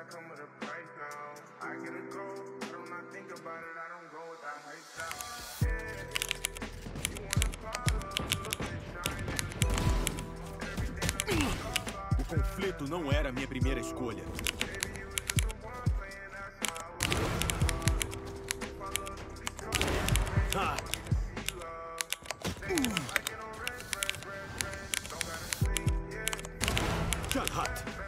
I come with a price now. I get a go, think about it, I don't go. Yeah, you wanna follow. O conflito não era minha primeira escolha. Ah. Uh.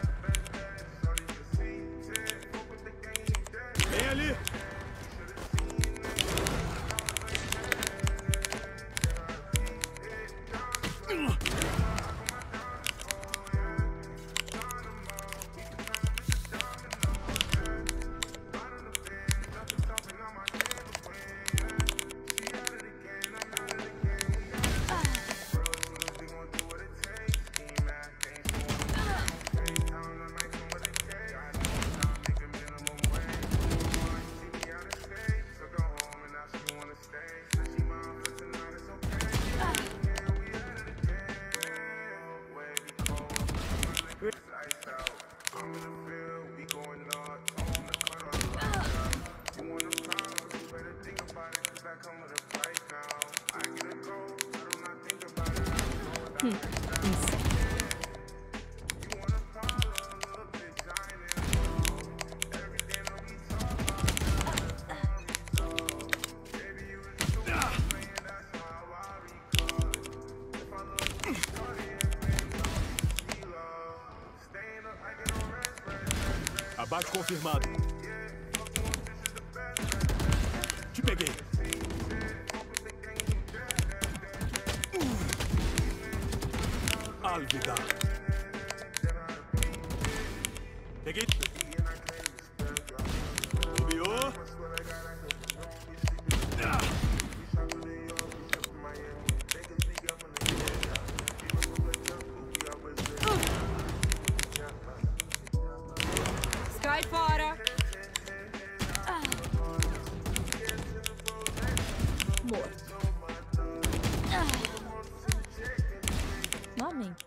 Hum. Abate confirmado. salvida. Take it. Romeo. Skyfall. 年来た。